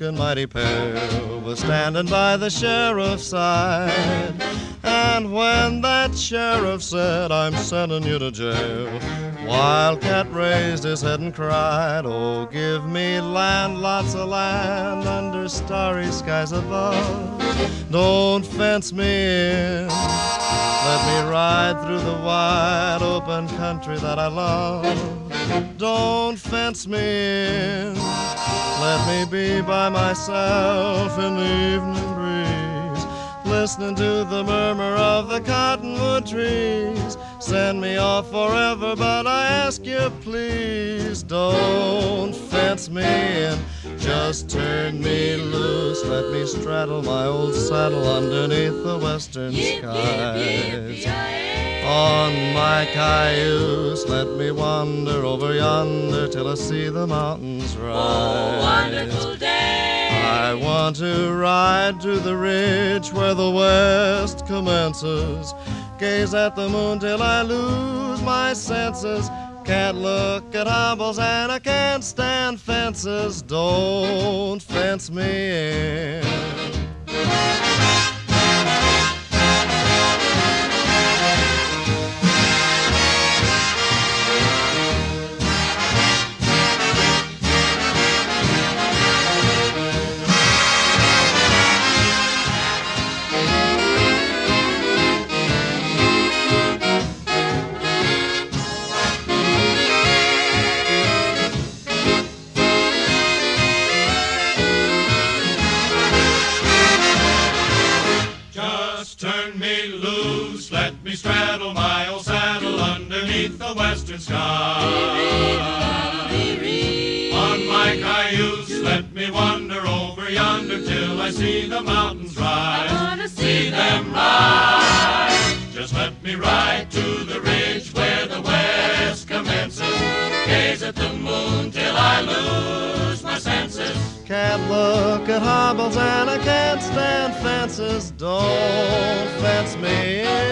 mighty pale was standing by the sheriff's side. And when that sheriff said, I'm sending you to jail, Wildcat raised his head and cried, Oh, give me land, lots of land under starry skies above. Don't fence me in. Let me ride through the wide open country that I love. Don't fence me in. Let me be by myself in the evening breeze, listening to the murmur of the cottonwood trees. Send me off forever, but I ask you, please don't fence me in. Just turn me loose, let me straddle my old saddle underneath the western skies. On my cayuse, let me wander over yonder till I see the mountains rise. Oh, wonderful day. I want to ride to the ridge where the west commences. Gaze at the moon till I lose my senses. Can't look at hobbles and I can't stand fences. Don't fence me in. Just turn me loose, let me straddle my old saddle underneath the western sky. On my cayuse, let me wander over yonder till I see the mountains rise. I wanna see them rise. Just let me ride to the ridge where the west commences. Gaze at the Can't look at hobbles and I can't stand fences. Don't fence me in.